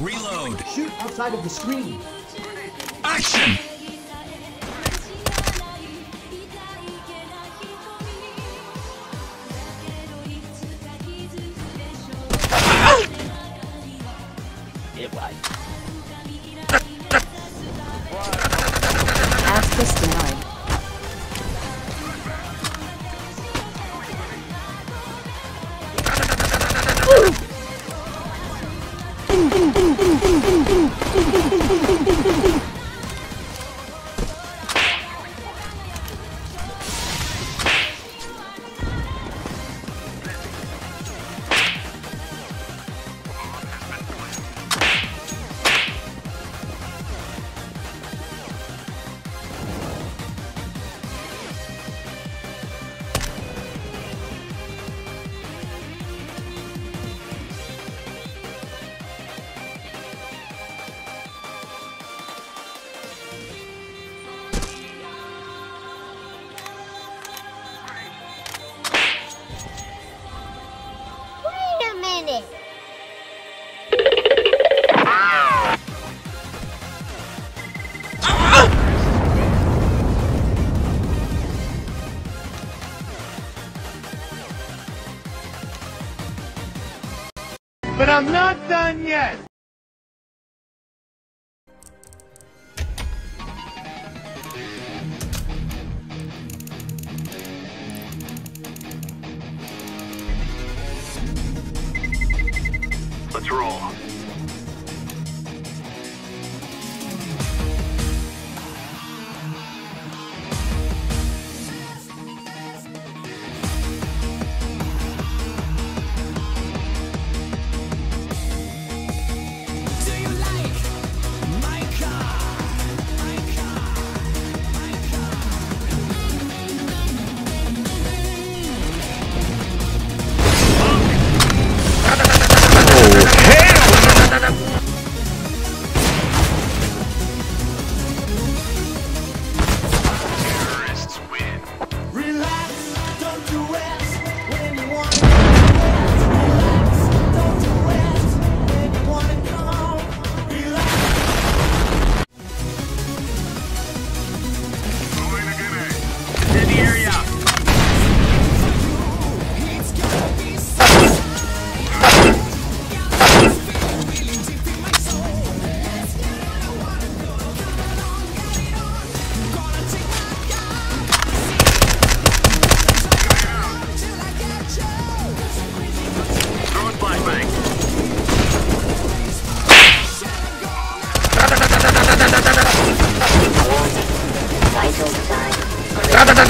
Reload. Shoot outside of the screen. Action! Access But I'm not done yet. Let's.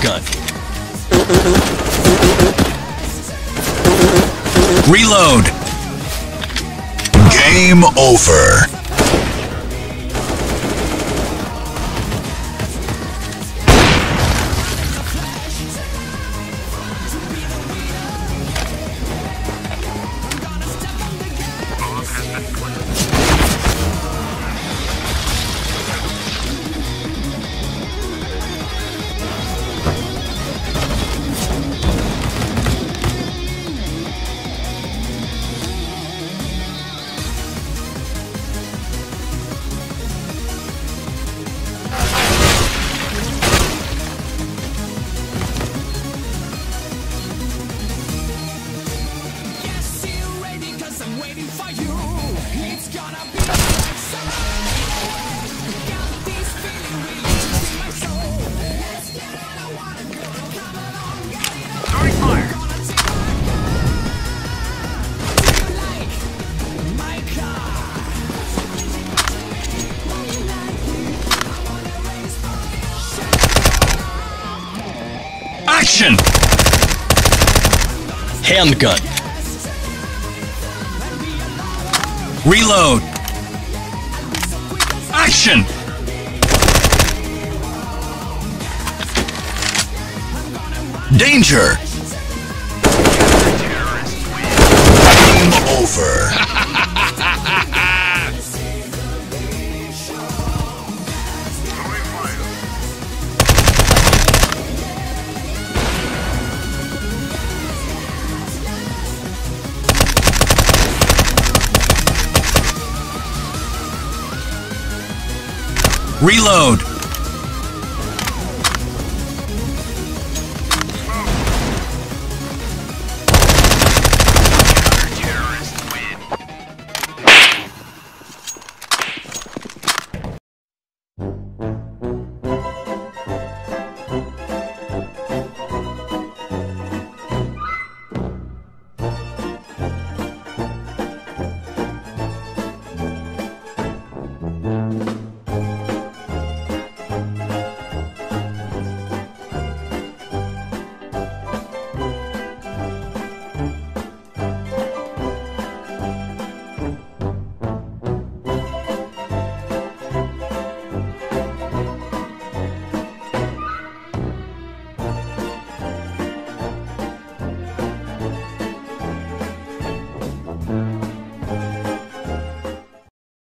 Handgun. Reload. Game over. Action! Handgun. Reload! Action! Danger! Game over. Reload.